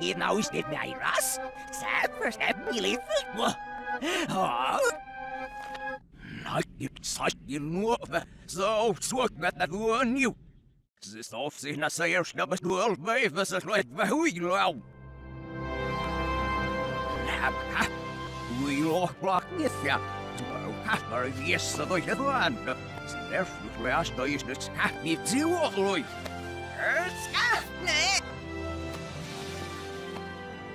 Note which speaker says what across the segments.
Speaker 1: hinaustet meiras, säppästä milifilmo. Nakit sakin nuova, so suokmättä luonju. Se stof siinä säjärsnäpäs tuolla päivässä loet vähuilau. Näpä, uilohplaknissa, tuolla viessä toiset luonto. Derfor tror jeg står i snitt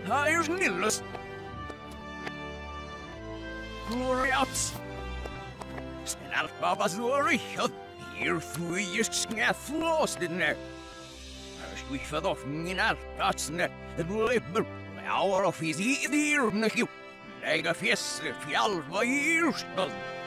Speaker 1: skapni til åloi. Skapni! Her snilles. Glorious. Snart baba sorry. Hier flyest skaflåsene. Først vi får off min. Det blipper. Lauer of his idirne. Lega fjesse fjalva irstad.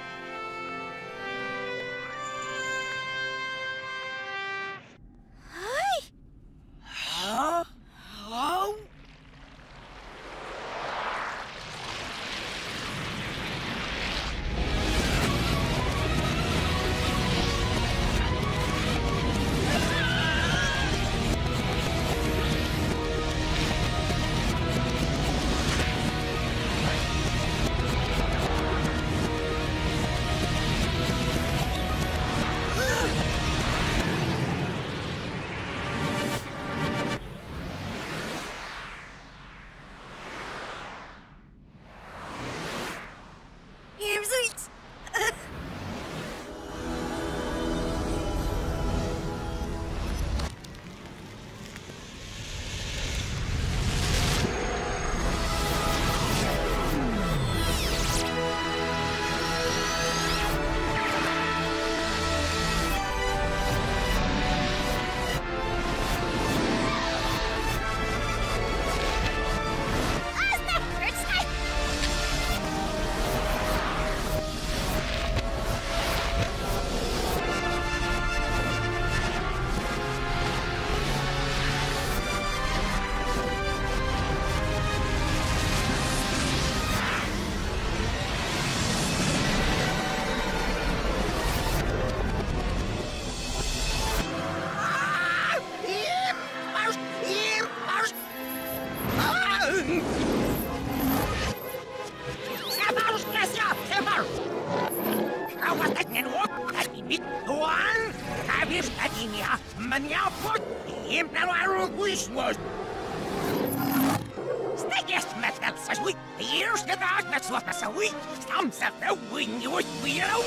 Speaker 1: met sa wheat. Stam sa fel wing you was weirdo.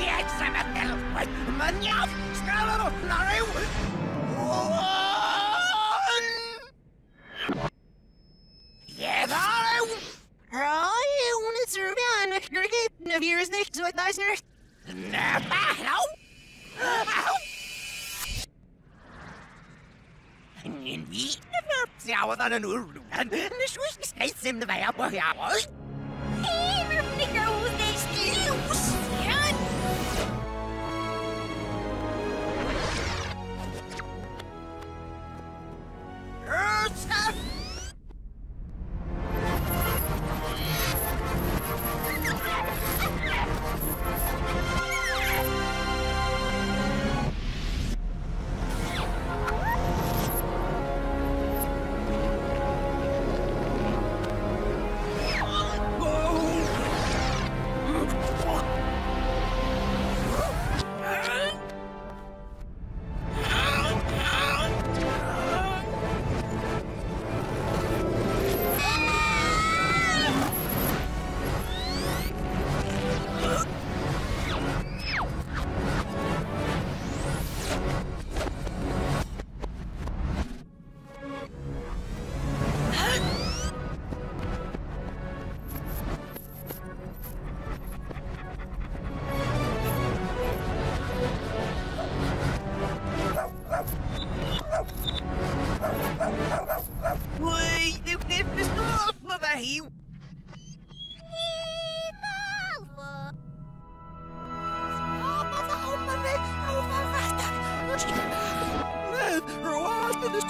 Speaker 1: Як заметел, маньяв, скалено, нарив. Єдарив. dat een oer doen? En de swish steeds in de wij op jou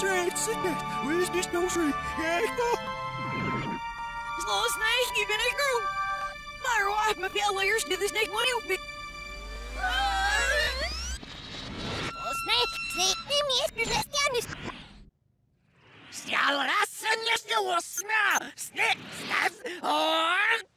Speaker 2: Sydney, where's this nursery? Yeah, go.
Speaker 3: Slå snake, even a groom. Maar waar mijn veel leers dit is niet wat ik
Speaker 4: Snake, snake, neem je eens de skjanis.
Speaker 1: Stjallrassen je snoesna! Snick, snaff, or...
Speaker 4: Meh.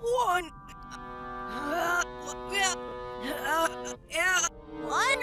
Speaker 3: One. Uh, yeah. Uh, yeah.
Speaker 4: One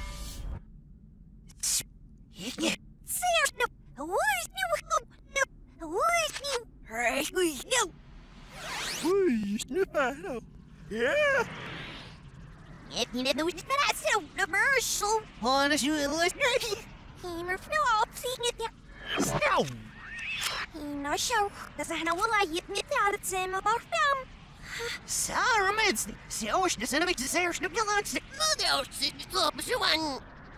Speaker 2: Yeah.
Speaker 1: Snow! Сармец, сеошня
Speaker 4: сенамик сеошня галаксия, ну
Speaker 1: да уж, сидит лоб, жуан.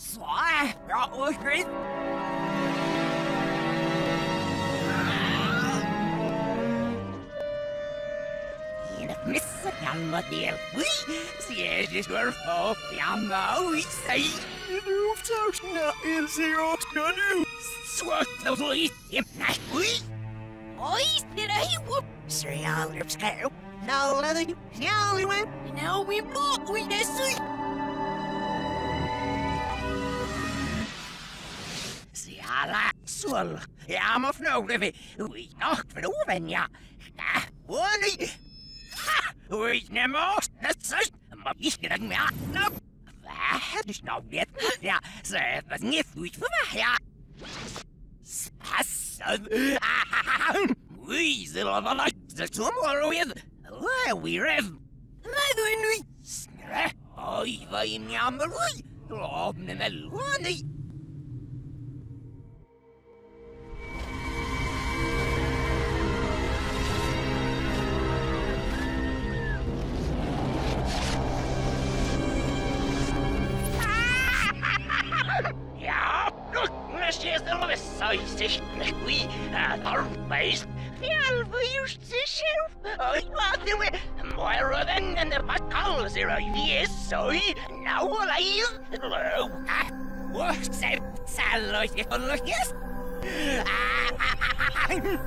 Speaker 1: så bra och grit Missa gamla del, ui, det slår upp jamma, ui, säg,
Speaker 2: You first now in zero to do.
Speaker 1: svårt och nej, ui,
Speaker 4: Oj, det där är ju. Serial skärp. No, no, no, no, no,
Speaker 3: Now we block, we just.
Speaker 1: Sjala, suol, ja, må fnåle vi, ui, nok, floven, ja, ja, ui, ha, ui, nemos, nessus, må ikke den med, no, hvad, du snart vet, ja, så er det niet ui, for hvad, ja, spassen, ui, så lov å lagt, så som er var with, ui, we rev,
Speaker 3: Neither in we.
Speaker 1: snre, oi, hva er er i mjammer, ui, lovne vel, ui, Fjälve just sig själv. Och vad det är, mer än en bakal ser jag, yes. soy nou alive. Wat zijn zallootjes van luchtjes?
Speaker 4: Snel!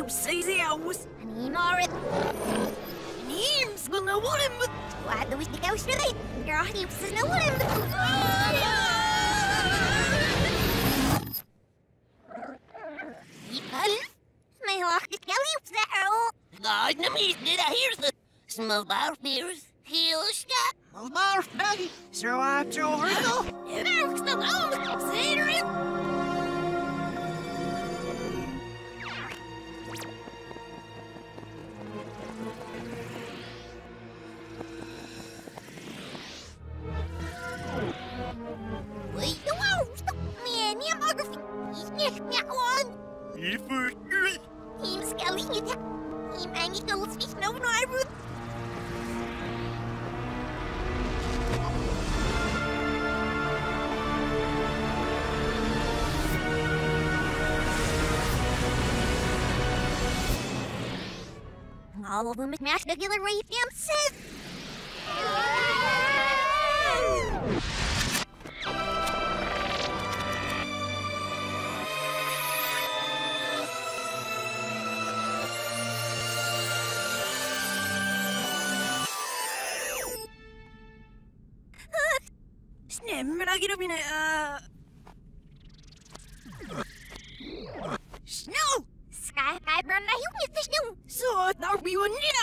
Speaker 3: Roy, say the hours.
Speaker 4: niet maar het.
Speaker 3: Names gonna want him, but
Speaker 4: Wat doe ik niet gauw strijd? Ja, die is snel hem. Mijn lacht is gauw op de hel.
Speaker 5: God, no me, did I hear the small bar beers? Heel stop.
Speaker 1: Maar, zo uit over.
Speaker 4: Nou, snel om. Zet erin. Wait, fick. Mjauan.
Speaker 2: Even
Speaker 4: Team Skelly. Team Angie Goldsmith. No, no, I root. All of them smashed together wave dances.
Speaker 3: snämmer Snow!
Speaker 4: Sky Run, I hope you fish new.
Speaker 3: Så now we will need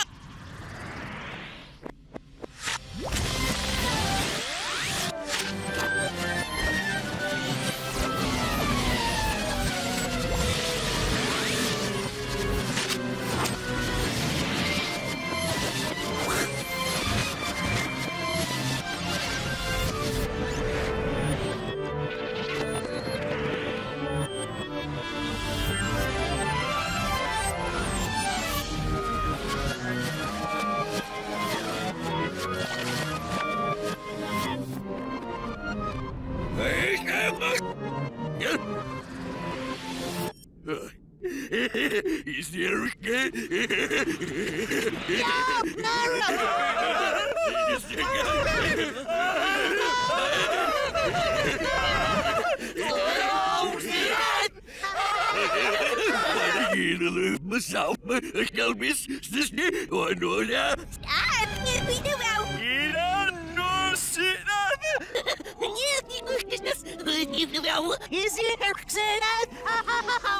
Speaker 2: Is
Speaker 1: it excellent?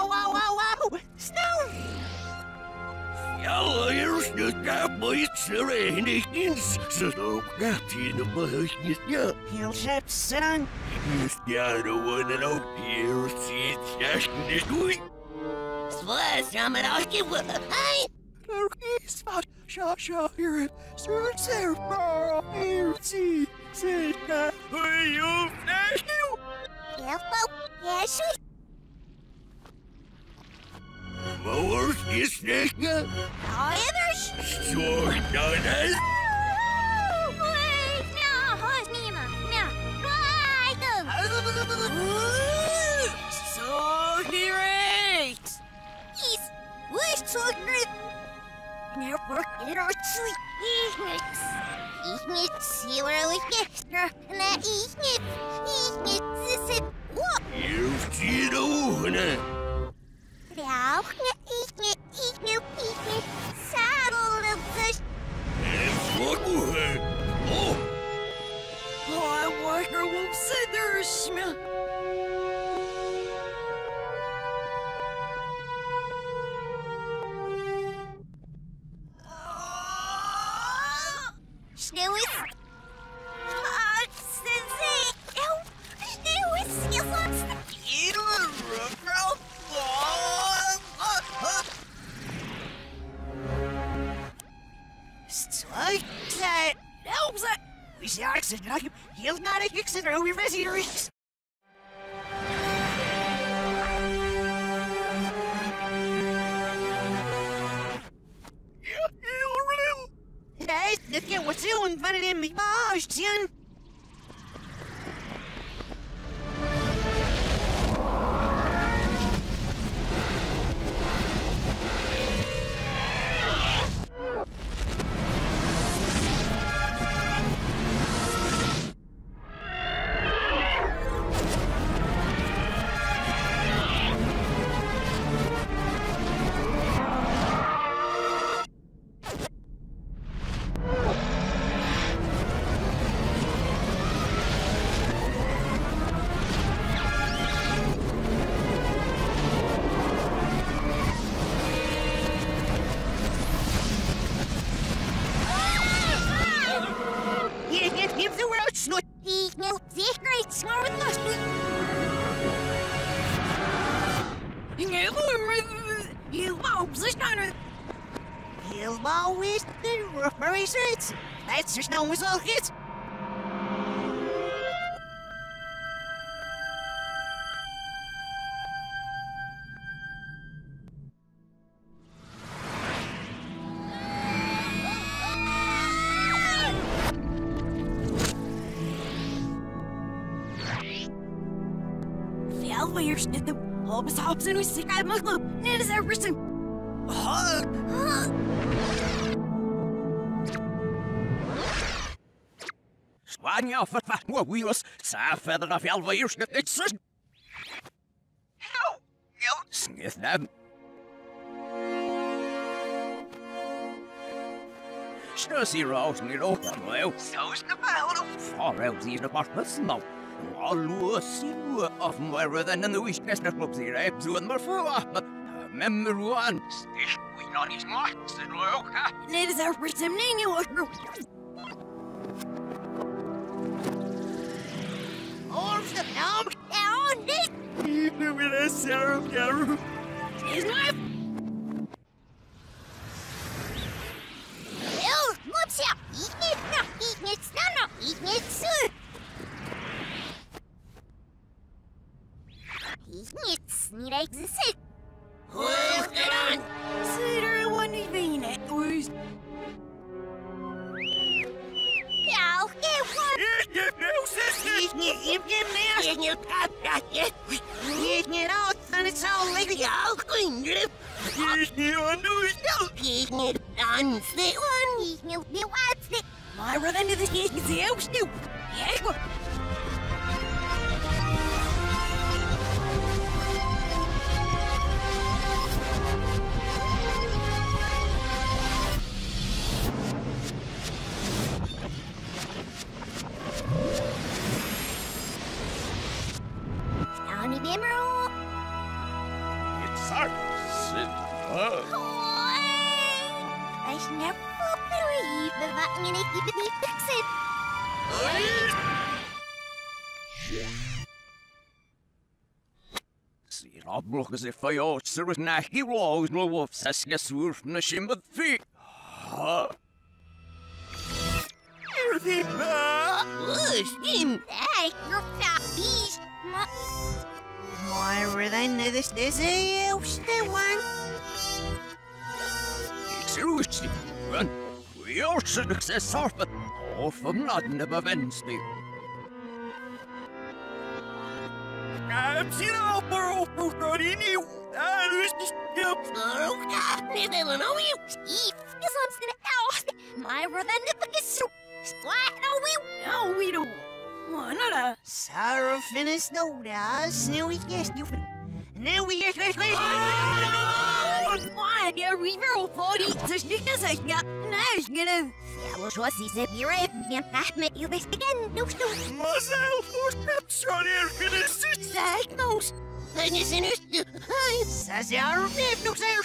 Speaker 1: Wow, wow, wow. Snow.
Speaker 2: Ja, eerst de kapoit serenigings, zo gaat in de buisjes, ja.
Speaker 1: Heel ship, sit on.
Speaker 2: Is ja de one and out here, zit jasje niet goed.
Speaker 5: Zwaar, samen afje. Hey,
Speaker 2: Er is wat, sja, sja, hier, sir, sir, maar hier, zie, zit, ja. Hoi, joh, nee,
Speaker 4: Helpo. Ja, sweet.
Speaker 2: Mowers is
Speaker 4: Never get our sweet. Ich nix. You with extra. Na, nix. This is what?
Speaker 2: Hier, zie de ogen,
Speaker 4: Ja, ich nix. Ich nix. Ich. Saddle of the
Speaker 2: En voor ogen. Oh,
Speaker 3: Oh, I wonder won't say there's smell.
Speaker 6: Naar ik zit er weer weer Nee, dat kan wat doen van het in mijn baas, zien.
Speaker 3: Veel weer snitten. Hops, hops en we stikken uit mijn club. Net als everything.
Speaker 1: Spanje of het wheels. Sa verder af jou weer snit het zus. Nou, jou snit hem. Stussie roos niet open, wel. Zo is de bijl. Vooruit zie je de part snel. Allo siu of more than in the wish clubs here. Eh? I do more for Remember one. Stish, we not is not. Sit low, ha.
Speaker 3: Net als everything. Nee, niet hoor.
Speaker 6: Orms de naam.
Speaker 4: Oh, nee.
Speaker 2: Nu weer een serum, Garo.
Speaker 3: Is not.
Speaker 4: Oh, what's up? Nog. Ik niet snel nog. Ik niet
Speaker 2: doe.
Speaker 4: Ik niet dans. Dit one. Ik niet meer wat.
Speaker 3: Maar wat dan is het niet
Speaker 1: See, I'll block as if I ought to was not heroes, no wolf, says yes, wolf, no shim but feet.
Speaker 4: Skin. Hey, you're fat beast.
Speaker 6: More than this, this is the one.
Speaker 1: It's Lucy. Run.
Speaker 2: Sitting up for
Speaker 4: dan de vergissing. Splat no we.
Speaker 3: No, we don't. Well, not a.
Speaker 6: Sarah finished no da. Snowy guest you. Now we are quick, quick.
Speaker 3: Why, yeah, we were all forty. So she does it. Yeah, nice, you know.
Speaker 4: Ja, was was die zit hier even. Ja, met je best again. No snow.
Speaker 2: myself for steps on here for this.
Speaker 4: Diagnose. En is in het.
Speaker 6: Says Sarah Biff no Sarah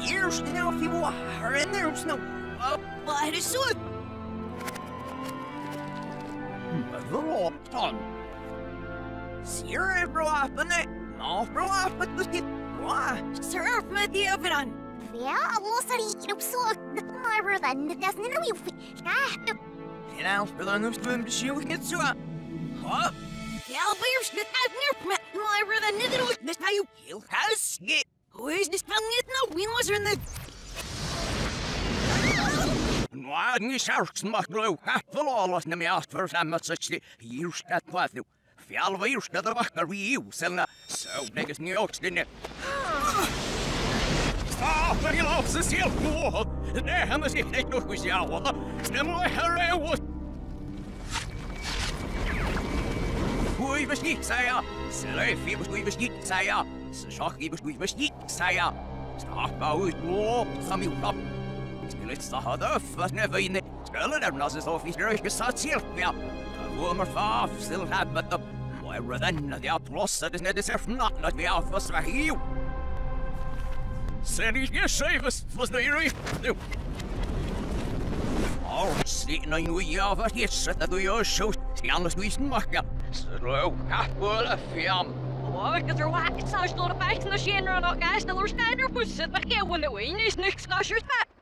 Speaker 3: han ikke der.
Speaker 1: Here's the now if you are in there's no
Speaker 3: Hva er det så?
Speaker 1: Bråttan. Ser du bra appen det? Nå, bra appen du sitter bra.
Speaker 3: Surf med djevelen.
Speaker 4: Ja, Allah sari upsok. My revenge doesn't know you. Ah,
Speaker 1: En als we dan nog een beschouwing het zo. Ha?
Speaker 3: Ja, beers met uit neer met my revenge net ooit. Dit hij Where's the strongest no windows in
Speaker 1: the... No, nie sharks maglu, hatful all of them out for some such years that was you. Fjall var just det vackra vi oselna, så läggs ni också inne. Satan i lapses helt nåd! Det är hennes inte något vi själva. Stämmer herre åt Kuivas niitsaja! Selle Fibus kuivas niitsaja! Sashak Ibus kuivas niit! Was hoe was niet, zei ja. Ze zag je was hoe was niet, zei ja. Stop, uit, loop, sam je op. Stilletste hadden was never in het. Stellen er nas is of is er gezet zelf, ja. Hoe maar vaaf, stil hebben de. Maar dan, ja, plus, dat is net eens erf not, dat we af was weg hier. Sen is je service, was de hier. Nu. Oh, zie nou nu ja, wat je zet dat doe je zo. Zie anders doe je het maken. Zo, ja, wel een fiam.
Speaker 5: Wat is er wat? Het zou door de pijs naar Sjenner en ook eens naar Snijder moesten. Maar geen wonder wie is naar je spet.